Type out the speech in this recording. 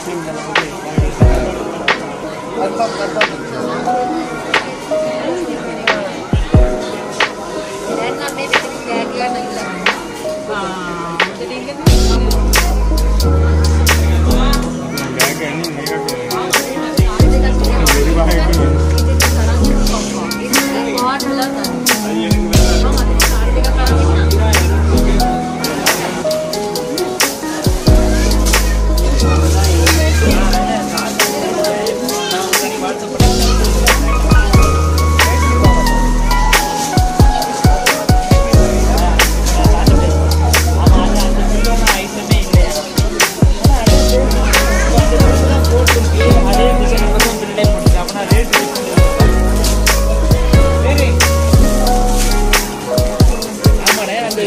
Muslim dalam negeri. Mantap, mantap. Dan namanya. Ah, jadi kan. ஆமாண்ணே அந்த